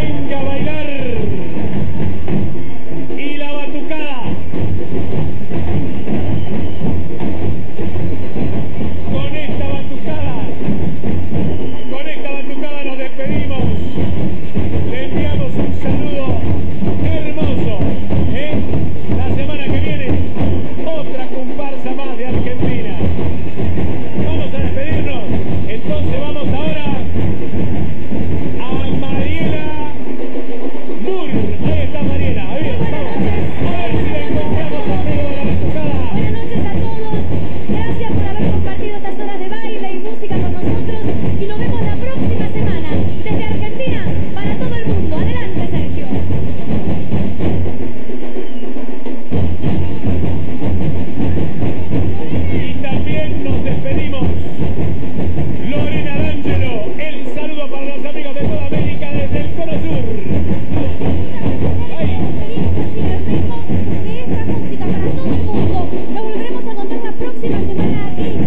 venga a bailar. Y la batucada. Con esta batucada, con esta batucada nos despedimos. Le enviamos un saludo hermoso. compartido estas horas de baile y música con nosotros y nos vemos la próxima semana desde Argentina para todo el mundo. Adelante, Sergio. Y también nos despedimos. Lorena D'Angelo, el saludo para los amigos de toda América desde el Cono Sur. Ay. Nos volveremos a encontrar la próxima semana aquí.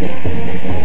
Thank you.